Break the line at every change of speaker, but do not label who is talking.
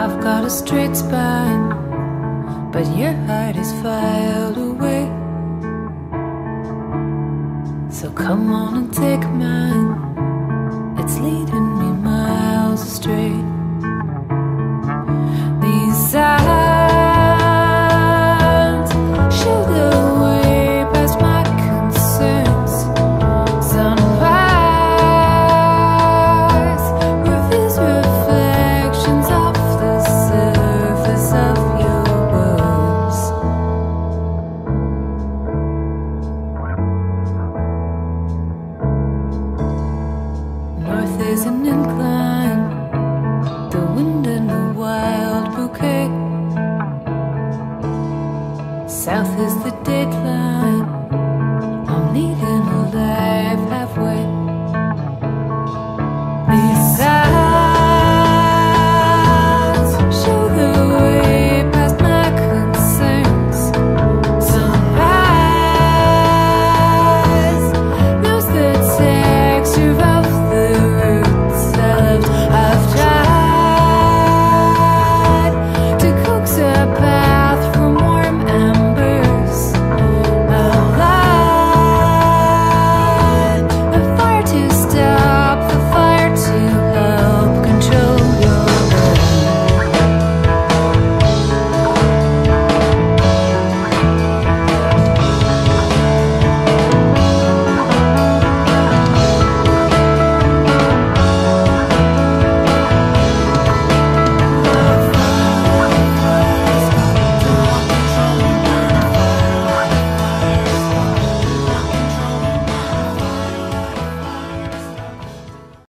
I've got a straight spine, but your heart is filed away. So come on and take mine, South is the deadline.